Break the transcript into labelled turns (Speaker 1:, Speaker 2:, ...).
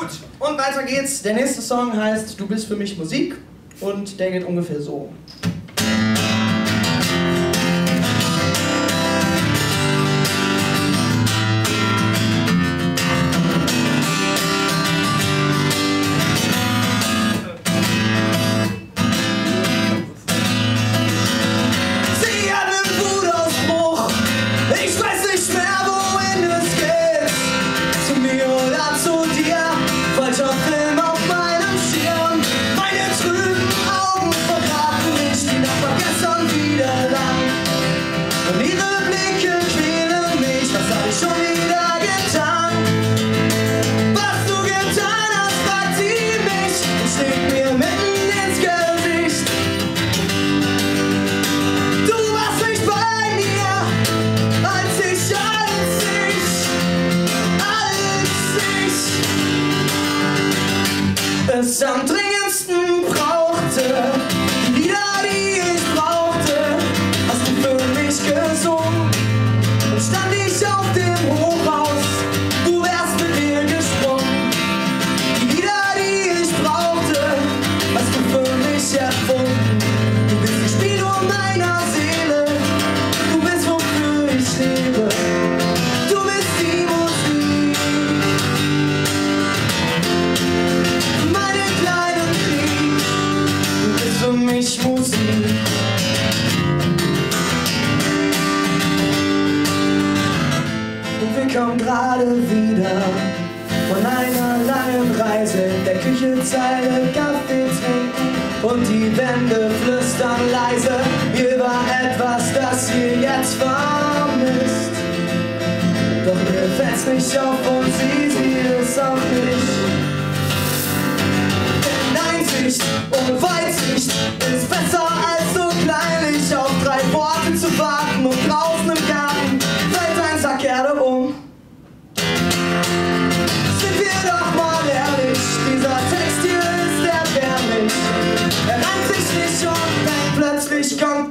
Speaker 1: Gut, und weiter geht's. Der nächste Song heißt Du bist für mich Musik und der geht ungefähr so. Am dringendsten brauchte. Für mich Musik. Und wir kommen gerade wieder von einer langen Reise. In der Küche Zeile Kaffee trinken und die Wände flüstern leise. War etwas, das ihr jetzt vermisst. Doch mir fällt's nicht auf und sie sieht es auch nicht. ist besser als so kleinlich auf drei Worte zu warten und draußen im Garten fällt ein Sack Erde um. Sind wir doch mal ehrlich, dieser Text hier ist erbärmlich. Er rennt sich nicht und plötzlich kommt